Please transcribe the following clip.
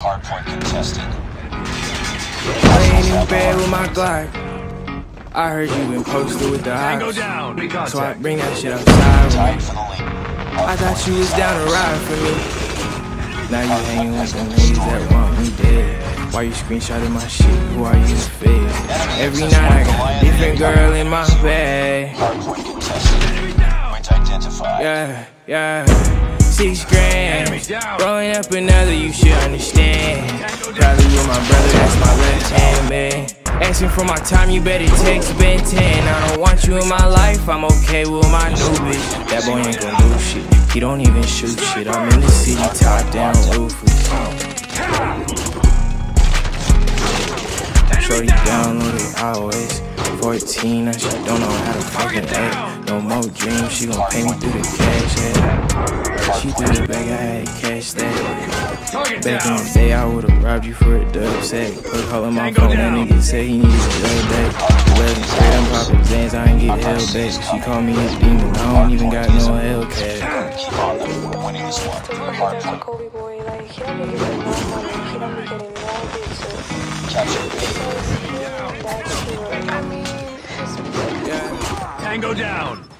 Hardpoint contested. I ain't in bed with my Glock. I heard you been posted with the Tango ops. down. So I bring that shit outside. Tied with me. for the lead. I thought you was down to ride for me. Now you hanging with them niggas that want me dead. Why you screenshotting my shit? Who are you fed? Every night I got a different girl in my bed. Hardpoint contested. Point identified. Yeah, yeah. Six grand. Rolling up another, you should understand. Probably with my brother, that's my left hand man. Asking for my time, you better text Ben 10. I don't want you in my life, I'm okay with my new bitch. That boy ain't gon' do shit. He don't even shoot shit. I'm in the city, top down, roofless. Shorty downloaded iOS 14, now she don't know how to fucking act. No more dreams, she gon' pay me through the cash app. She threw the bag, I had cash that. Back in the day, I would've robbed you for a dub sack. Put call on my Tango phone, that nigga said he needed a dub back. 11th grade, I'm popping Xans, I ain't get held back. She called me a demon, I don't even got no Hellcat. Keep on them. We're winning this one. Hardpoint Kobe boy, like he don't be getting no money, he don't be getting no bitches. captured. Because he that hero. I mean. Tango down.